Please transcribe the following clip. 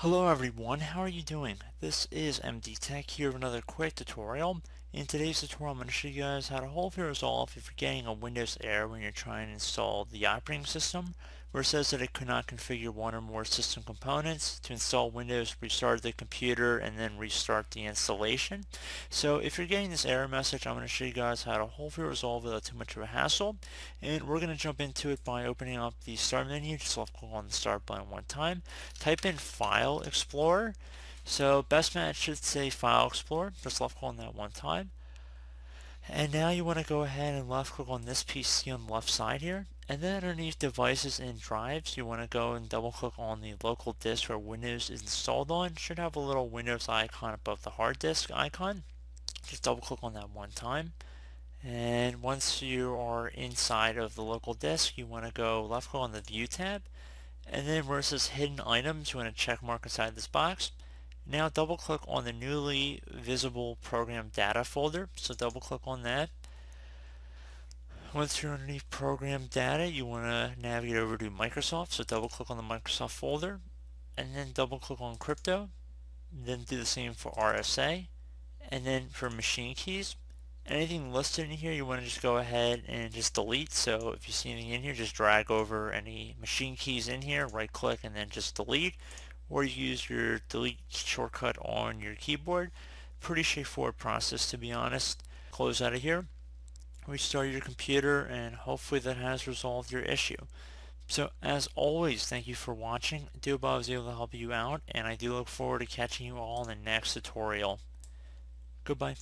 Hello everyone, how are you doing? This is MD Tech here with another quick tutorial. In today's tutorial I'm going to show you guys how to hopefully resolve if you're getting a Windows error when you're trying to install the operating system where it says that it could not configure one or more system components. To install Windows, restart the computer and then restart the installation. So if you're getting this error message, I'm going to show you guys how to hopefully resolve it without too much of a hassle. And we're going to jump into it by opening up the Start menu. Just left click on the Start button one time. Type in File Explorer. So best match should say File Explorer. Just left click on that one time. And now you want to go ahead and left click on this PC on the left side here. And then underneath devices and drives, you want to go and double click on the local disk where Windows is installed on. Should have a little Windows icon above the hard disk icon. Just double click on that one time. And once you are inside of the local disk, you want to go left click on the View tab. And then where it says Hidden Items, you want to check mark inside this box. Now double click on the newly visible program data folder. So double click on that. Once you're underneath program data, you want to navigate over to Microsoft. So double click on the Microsoft folder and then double click on crypto. Then do the same for RSA. And then for machine keys, anything listed in here you want to just go ahead and just delete. So if you see anything in here, just drag over any machine keys in here, right click and then just delete or you use your delete shortcut on your keyboard. Pretty straightforward process to be honest. Close out of here, restart your computer, and hopefully that has resolved your issue. So as always, thank you for watching. I do hope I was able to help you out, and I do look forward to catching you all in the next tutorial. Goodbye.